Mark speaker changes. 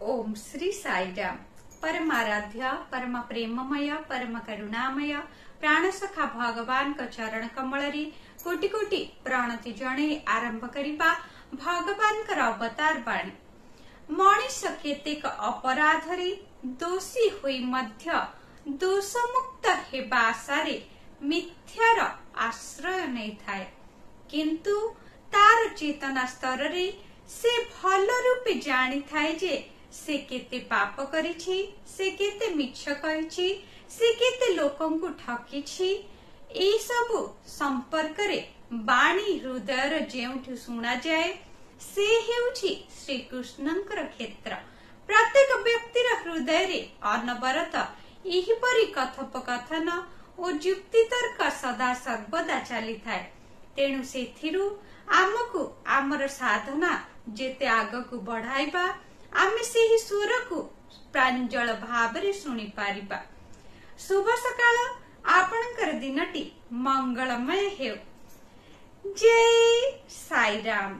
Speaker 1: ఓం శ్రీ సాయిరామ్ परमाराध्या परम प्रेमय परम करुणामय प्राणसखा भगवान चरण कमल कोटि कोटि प्रणति जन आरंभ करिबा, भगवान अवतार बाणी. मणिष केतेक अपराधरे, दोषी होई मध्य, दोषमुक्त हेबा आशारे मिथ्यार आश्रय ନେଇଥାଏ କିନ୍ତୁ ତାର ଚେତନା ସ୍ତରରେ ସେ ଭଲ ରୂପେ ଜାଣିଥାଏ ଯେ ସେ କେତେ ପାପ କରିଛି ସେ କେତେ ମିଛ କହିଛି ସେ କେତେ ଲୋକଙ୍କୁ ଠକିଛି ଏଇ ସବୁ ସମ୍ପର୍କରେ ବାଣୀ ହୃଦୟର ଯେଉଁଠି ଶୁଣାଯାଏ ସେ ହେଉଛି ଶ୍ରୀକୃଷ୍ଣଙ୍କର କ୍ଷେତ୍ର। ପ୍ରତ୍ୟେକ ବ୍ୟକ୍ତିର ହୃଦୟରେ ଅନବରତ ଏହିପରି କଥୋପକଥନ ଓ ଯୁକ୍ତିତର୍କ ସଦା ସର୍ବଦା ଚାଲିଥାଏ। ତେଣୁ ସେଥିରୁ ଆମକୁ ଆମର ସାଧନା ଯେତେ ଆଗକୁ ବଢାଇବା ଆମେ ସେହି ସ୍ୱରକୁ ପ୍ରାଞ୍ଜଳ ଭାବରେ ଶୁଣିପାରିବା ଶୁଭ ସକାଳ ଆପଣଙ୍କର ଦିନଟି ମଙ୍ଗଳମୟ ହେଉ ଜୟ ସାଇରାମ